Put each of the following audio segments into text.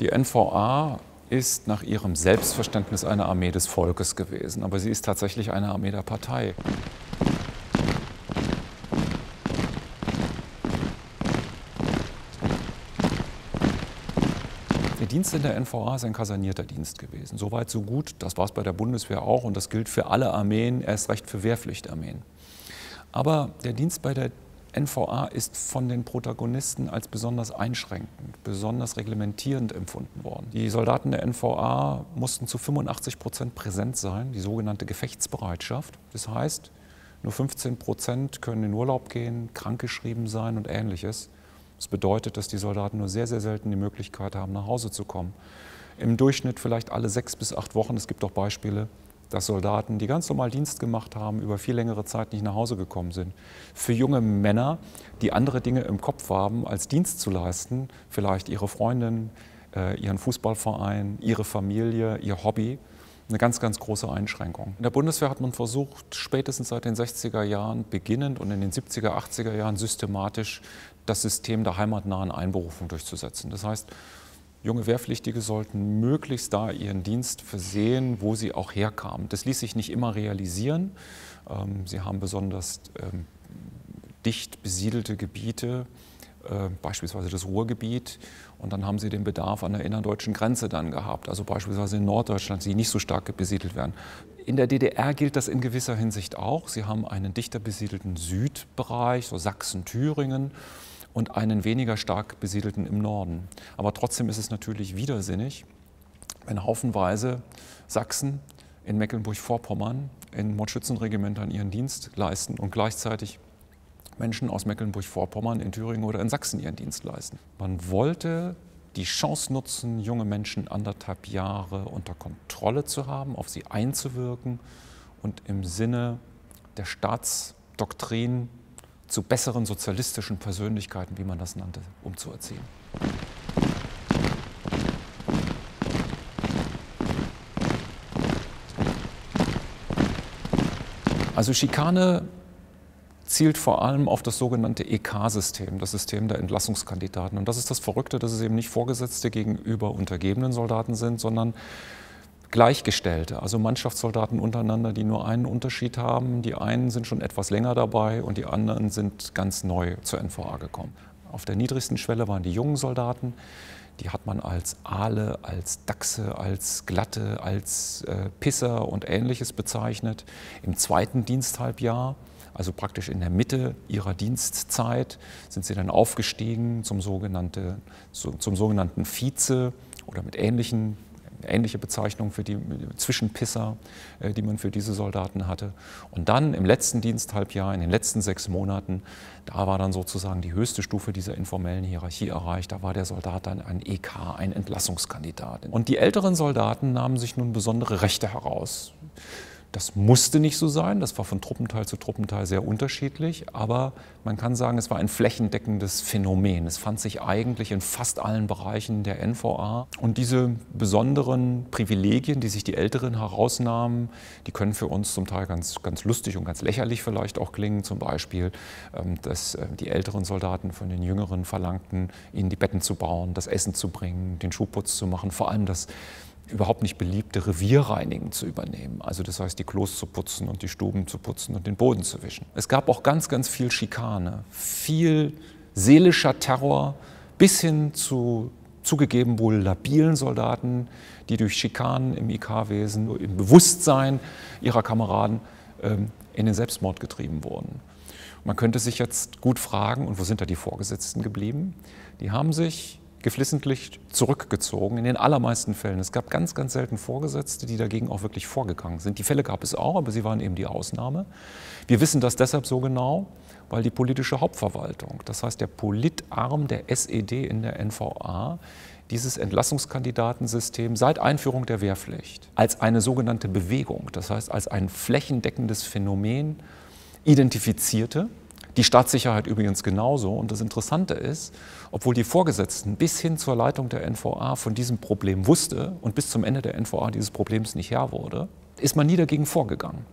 Die NVA ist nach ihrem Selbstverständnis eine Armee des Volkes gewesen, aber sie ist tatsächlich eine Armee der Partei. Der Dienst in der NVA ist ein kasernierter Dienst gewesen. Soweit, so gut. Das war es bei der Bundeswehr auch und das gilt für alle Armeen, erst recht für Wehrpflichtarmeen. Aber der Dienst bei der NVA ist von den Protagonisten als besonders einschränkend, besonders reglementierend empfunden worden. Die Soldaten der NVA mussten zu 85 Prozent präsent sein, die sogenannte Gefechtsbereitschaft. Das heißt, nur 15 Prozent können in Urlaub gehen, krankgeschrieben sein und ähnliches. Das bedeutet, dass die Soldaten nur sehr, sehr selten die Möglichkeit haben, nach Hause zu kommen. Im Durchschnitt vielleicht alle sechs bis acht Wochen. Es gibt auch Beispiele, dass Soldaten, die ganz normal Dienst gemacht haben, über viel längere Zeit nicht nach Hause gekommen sind. Für junge Männer, die andere Dinge im Kopf haben, als Dienst zu leisten, vielleicht ihre Freundin, äh, ihren Fußballverein, ihre Familie, ihr Hobby, eine ganz, ganz große Einschränkung. In der Bundeswehr hat man versucht, spätestens seit den 60er Jahren, beginnend und in den 70er, 80er Jahren systematisch das System der heimatnahen Einberufung durchzusetzen. Das heißt, junge Wehrpflichtige sollten möglichst da ihren Dienst versehen, wo sie auch herkamen. Das ließ sich nicht immer realisieren. Ähm, sie haben besonders ähm, dicht besiedelte Gebiete, äh, beispielsweise das Ruhrgebiet. Und dann haben sie den Bedarf an der innerdeutschen Grenze dann gehabt, also beispielsweise in Norddeutschland, die nicht so stark besiedelt werden. In der DDR gilt das in gewisser Hinsicht auch. Sie haben einen dichter besiedelten Südbereich, so Sachsen, Thüringen und einen weniger stark besiedelten im Norden. Aber trotzdem ist es natürlich widersinnig, wenn haufenweise Sachsen in Mecklenburg-Vorpommern in Mordschützenregimentern ihren Dienst leisten und gleichzeitig Menschen aus Mecklenburg-Vorpommern in Thüringen oder in Sachsen ihren Dienst leisten. Man wollte die Chance nutzen, junge Menschen anderthalb Jahre unter Kontrolle zu haben, auf sie einzuwirken und im Sinne der Staatsdoktrin zu besseren sozialistischen Persönlichkeiten, wie man das nannte, umzuerziehen. Also Schikane zielt vor allem auf das sogenannte EK-System, das System der Entlassungskandidaten. Und das ist das Verrückte, dass es eben nicht Vorgesetzte gegenüber untergebenen Soldaten sind, sondern Gleichgestellte, also Mannschaftssoldaten untereinander, die nur einen Unterschied haben. Die einen sind schon etwas länger dabei und die anderen sind ganz neu zur NVA gekommen. Auf der niedrigsten Schwelle waren die jungen Soldaten. Die hat man als Aale, als Dachse, als Glatte, als äh, Pisser und ähnliches bezeichnet. Im zweiten Diensthalbjahr, also praktisch in der Mitte ihrer Dienstzeit, sind sie dann aufgestiegen zum, sogenannte, zum sogenannten Vize oder mit ähnlichen ähnliche Bezeichnung für die Zwischenpisser, äh, die man für diese Soldaten hatte. Und dann im letzten Diensthalbjahr, in den letzten sechs Monaten, da war dann sozusagen die höchste Stufe dieser informellen Hierarchie erreicht. Da war der Soldat dann ein EK, ein Entlassungskandidat. Und die älteren Soldaten nahmen sich nun besondere Rechte heraus. Das musste nicht so sein, das war von Truppenteil zu Truppenteil sehr unterschiedlich, aber man kann sagen, es war ein flächendeckendes Phänomen. Es fand sich eigentlich in fast allen Bereichen der NVA. Und diese besonderen Privilegien, die sich die Älteren herausnahmen, die können für uns zum Teil ganz, ganz lustig und ganz lächerlich vielleicht auch klingen. Zum Beispiel, ähm, dass äh, die älteren Soldaten von den Jüngeren verlangten, ihnen die Betten zu bauen, das Essen zu bringen, den Schuhputz zu machen, vor allem das überhaupt nicht beliebte Revierreinigen zu übernehmen. Also das heißt, die Klos zu putzen und die Stuben zu putzen und den Boden zu wischen. Es gab auch ganz, ganz viel Schikane, viel seelischer Terror bis hin zu zugegeben wohl labilen Soldaten, die durch Schikanen im IK-Wesen, im Bewusstsein ihrer Kameraden ähm, in den Selbstmord getrieben wurden. Man könnte sich jetzt gut fragen, und wo sind da die Vorgesetzten geblieben? Die haben sich geflissentlich zurückgezogen, in den allermeisten Fällen. Es gab ganz, ganz selten Vorgesetzte, die dagegen auch wirklich vorgegangen sind. Die Fälle gab es auch, aber sie waren eben die Ausnahme. Wir wissen das deshalb so genau, weil die politische Hauptverwaltung, das heißt der Politarm der SED in der NVA, dieses Entlassungskandidatensystem seit Einführung der Wehrpflicht als eine sogenannte Bewegung, das heißt als ein flächendeckendes Phänomen identifizierte die Staatssicherheit übrigens genauso. Und das Interessante ist, obwohl die Vorgesetzten bis hin zur Leitung der NVA von diesem Problem wusste und bis zum Ende der NVA dieses Problems nicht Herr wurde, ist man nie dagegen vorgegangen.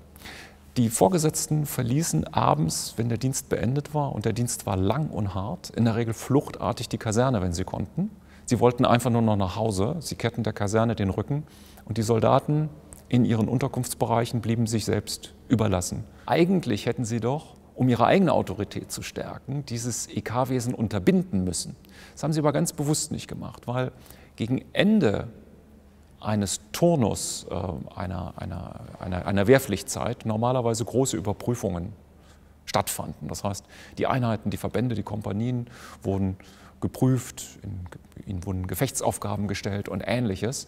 Die Vorgesetzten verließen abends, wenn der Dienst beendet war, und der Dienst war lang und hart, in der Regel fluchtartig die Kaserne, wenn sie konnten. Sie wollten einfach nur noch nach Hause. Sie kehrten der Kaserne den Rücken und die Soldaten in ihren Unterkunftsbereichen blieben sich selbst überlassen. Eigentlich hätten sie doch, um ihre eigene Autorität zu stärken, dieses EK-Wesen unterbinden müssen. Das haben sie aber ganz bewusst nicht gemacht, weil gegen Ende eines Turnus äh, einer, einer, einer, einer Wehrpflichtzeit normalerweise große Überprüfungen stattfanden. Das heißt, die Einheiten, die Verbände, die Kompanien wurden geprüft, ihnen wurden Gefechtsaufgaben gestellt und ähnliches.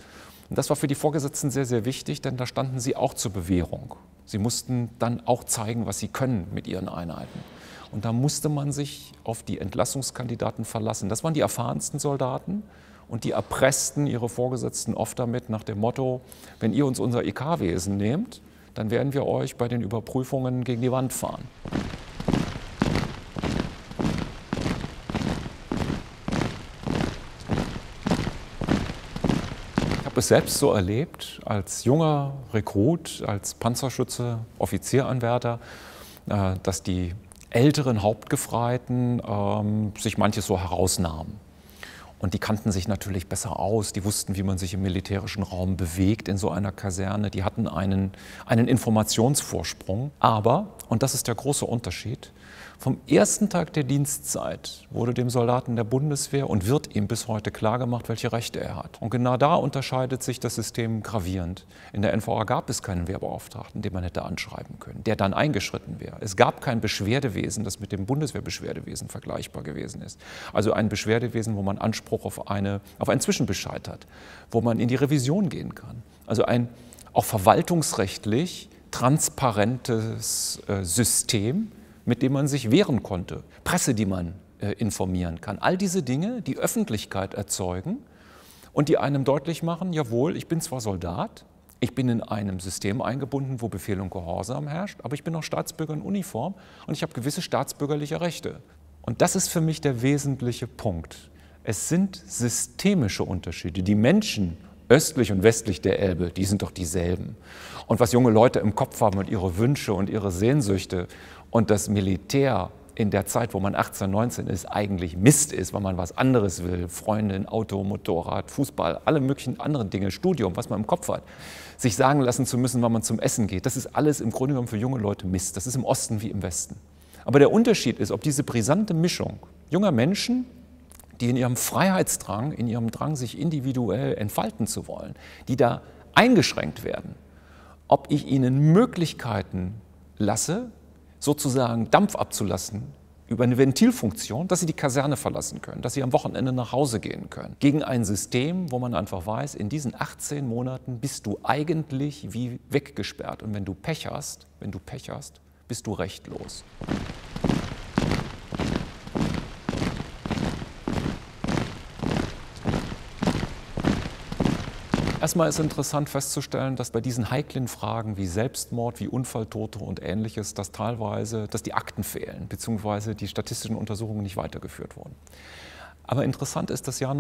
Und das war für die Vorgesetzten sehr, sehr wichtig, denn da standen sie auch zur Bewährung. Sie mussten dann auch zeigen, was sie können mit ihren Einheiten. Und da musste man sich auf die Entlassungskandidaten verlassen. Das waren die erfahrensten Soldaten und die erpressten ihre Vorgesetzten oft damit nach dem Motto, wenn ihr uns unser EK-Wesen nehmt, dann werden wir euch bei den Überprüfungen gegen die Wand fahren. Es selbst so erlebt, als junger Rekrut, als Panzerschütze, Offizieranwärter, äh, dass die älteren Hauptgefreiten ähm, sich manches so herausnahmen. Und die kannten sich natürlich besser aus, die wussten, wie man sich im militärischen Raum bewegt in so einer Kaserne, die hatten einen, einen Informationsvorsprung. Aber, und das ist der große Unterschied, vom ersten Tag der Dienstzeit wurde dem Soldaten der Bundeswehr und wird ihm bis heute klargemacht, welche Rechte er hat. Und genau da unterscheidet sich das System gravierend. In der NVA gab es keinen Wehrbeauftragten, den man hätte anschreiben können, der dann eingeschritten wäre. Es gab kein Beschwerdewesen, das mit dem Bundeswehrbeschwerdewesen vergleichbar gewesen ist. Also ein Beschwerdewesen, wo man Anspruch auf, eine, auf einen Zwischenbescheid hat, wo man in die Revision gehen kann. Also ein auch verwaltungsrechtlich transparentes äh, System, mit dem man sich wehren konnte, Presse, die man äh, informieren kann. All diese Dinge, die Öffentlichkeit erzeugen und die einem deutlich machen, jawohl, ich bin zwar Soldat, ich bin in einem System eingebunden, wo Befehl und Gehorsam herrscht, aber ich bin auch Staatsbürger in Uniform und ich habe gewisse staatsbürgerliche Rechte. Und das ist für mich der wesentliche Punkt. Es sind systemische Unterschiede. Die Menschen östlich und westlich der Elbe, die sind doch dieselben. Und was junge Leute im Kopf haben und ihre Wünsche und ihre Sehnsüchte und das Militär in der Zeit, wo man 18, 19 ist, eigentlich Mist ist, weil man was anderes will, Freundin, Auto, Motorrad, Fußball, alle möglichen anderen Dinge, Studium, was man im Kopf hat, sich sagen lassen zu müssen, wann man zum Essen geht, das ist alles im Grunde genommen für junge Leute Mist. Das ist im Osten wie im Westen. Aber der Unterschied ist, ob diese brisante Mischung junger Menschen, die in ihrem Freiheitsdrang, in ihrem Drang, sich individuell entfalten zu wollen, die da eingeschränkt werden, ob ich ihnen Möglichkeiten lasse, sozusagen Dampf abzulassen über eine Ventilfunktion, dass sie die Kaserne verlassen können, dass sie am Wochenende nach Hause gehen können. Gegen ein System, wo man einfach weiß, in diesen 18 Monaten bist du eigentlich wie weggesperrt. Und wenn du Pech hast, wenn du Pech hast, bist du rechtlos. Erstmal ist interessant festzustellen, dass bei diesen heiklen Fragen wie Selbstmord, wie Unfalltote und ähnliches, dass teilweise, dass die Akten fehlen, beziehungsweise die statistischen Untersuchungen nicht weitergeführt wurden. Aber interessant ist, das Jahr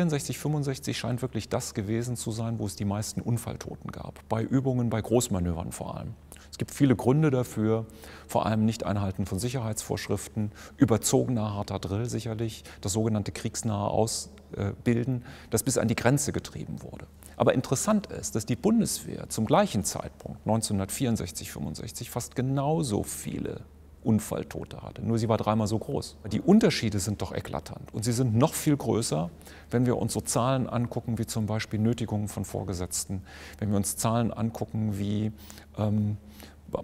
1964, 65 scheint wirklich das gewesen zu sein, wo es die meisten Unfalltoten gab. Bei Übungen, bei Großmanövern vor allem. Es gibt viele Gründe dafür, vor allem Nicht-Einhalten von Sicherheitsvorschriften, überzogener harter Drill sicherlich, das sogenannte kriegsnahe Ausbilden, das bis an die Grenze getrieben wurde. Aber interessant ist, dass die Bundeswehr zum gleichen Zeitpunkt, 1964, 65, fast genauso viele Unfalltote hatte. Nur sie war dreimal so groß. Die Unterschiede sind doch eklatant. Und sie sind noch viel größer, wenn wir uns so Zahlen angucken, wie zum Beispiel Nötigungen von Vorgesetzten, wenn wir uns Zahlen angucken wie ähm,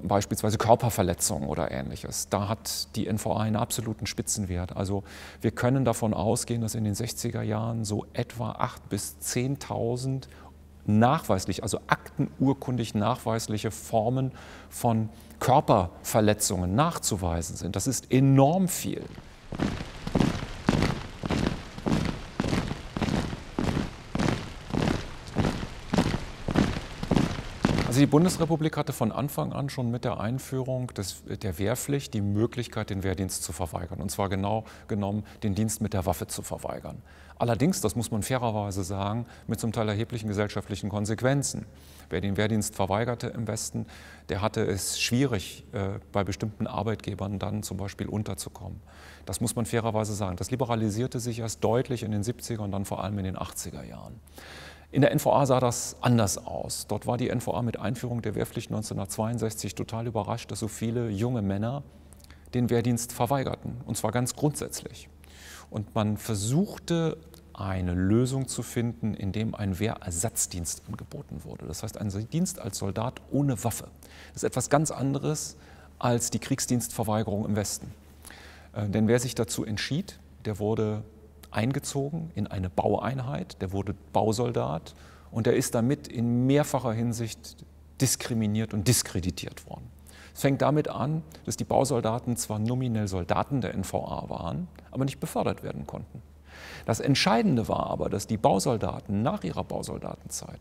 beispielsweise Körperverletzungen oder ähnliches. Da hat die NVA einen absoluten Spitzenwert. Also wir können davon ausgehen, dass in den 60er Jahren so etwa 8.000 bis 10.000 nachweislich, also aktenurkundig nachweisliche Formen von Körperverletzungen nachzuweisen sind. Das ist enorm viel. Also die Bundesrepublik hatte von Anfang an schon mit der Einführung des, der Wehrpflicht die Möglichkeit, den Wehrdienst zu verweigern. Und zwar genau genommen, den Dienst mit der Waffe zu verweigern. Allerdings, das muss man fairerweise sagen, mit zum Teil erheblichen gesellschaftlichen Konsequenzen. Wer den Wehrdienst verweigerte im Westen, der hatte es schwierig, äh, bei bestimmten Arbeitgebern dann zum Beispiel unterzukommen. Das muss man fairerweise sagen. Das liberalisierte sich erst deutlich in den 70er und dann vor allem in den 80er Jahren. In der NVA sah das anders aus. Dort war die NVA mit Einführung der Wehrpflicht 1962 total überrascht, dass so viele junge Männer den Wehrdienst verweigerten, und zwar ganz grundsätzlich. Und man versuchte eine Lösung zu finden, indem ein Wehrersatzdienst angeboten wurde. Das heißt, ein Dienst als Soldat ohne Waffe. Das ist etwas ganz anderes als die Kriegsdienstverweigerung im Westen. Äh, denn wer sich dazu entschied, der wurde eingezogen in eine Baueinheit, der wurde Bausoldat und er ist damit in mehrfacher Hinsicht diskriminiert und diskreditiert worden. Es fängt damit an, dass die Bausoldaten zwar nominell Soldaten der NVA waren, aber nicht befördert werden konnten. Das Entscheidende war aber, dass die Bausoldaten nach ihrer Bausoldatenzeit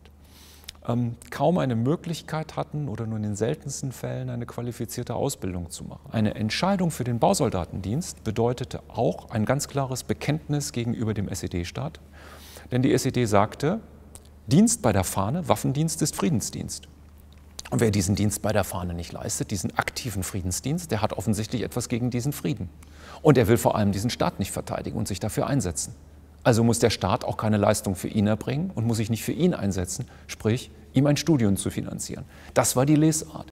kaum eine Möglichkeit hatten oder nur in den seltensten Fällen eine qualifizierte Ausbildung zu machen. Eine Entscheidung für den Bausoldatendienst bedeutete auch ein ganz klares Bekenntnis gegenüber dem SED-Staat, denn die SED sagte, Dienst bei der Fahne, Waffendienst ist Friedensdienst. Und wer diesen Dienst bei der Fahne nicht leistet, diesen aktiven Friedensdienst, der hat offensichtlich etwas gegen diesen Frieden. Und er will vor allem diesen Staat nicht verteidigen und sich dafür einsetzen. Also muss der Staat auch keine Leistung für ihn erbringen und muss sich nicht für ihn einsetzen, sprich ihm ein Studium zu finanzieren. Das war die Lesart.